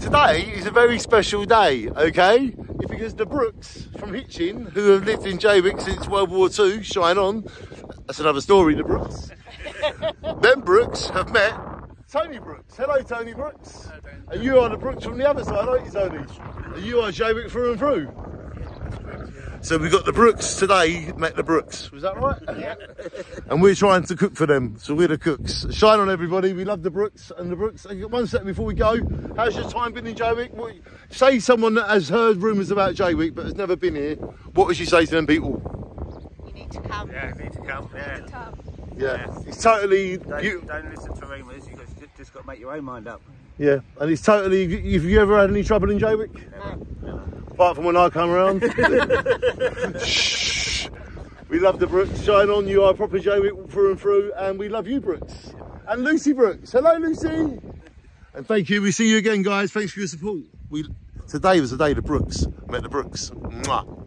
Today is a very special day, okay? Because the Brooks from Hitchin, who have lived in Jaywick since World War II, shine on. That's another story, the Brooks. Them Brooks have met Tony Brooks. Hello, Tony Brooks. Hello. And you are the Brooks from the other side, aren't you, Tony? And you are Jaywick through and through. So we got the Brooks today, met the Brooks. Was that right? Yeah. and we're trying to cook for them. So we're the cooks. Shine on everybody. We love the Brooks and the Brooks. One second before we go. How's your time been in Jaywick? What, say someone that has heard rumours about Jaywick but has never been here. What would you say to them people? You need to come. Yeah, you need to come. Yeah. Yeah. yeah. It's totally... Don't, you, don't listen to rumours. You've just got to make your own mind up. Yeah. And it's totally... Have you ever had any trouble in Jaywick? No apart from when I come around. Shh. We love the Brooks. Shine on, you are proper Joe through and through, and we love you, Brooks. And Lucy Brooks. Hello, Lucy. And thank you. We see you again, guys. Thanks for your support. We Today was the day the Brooks met the Brooks. Mwah.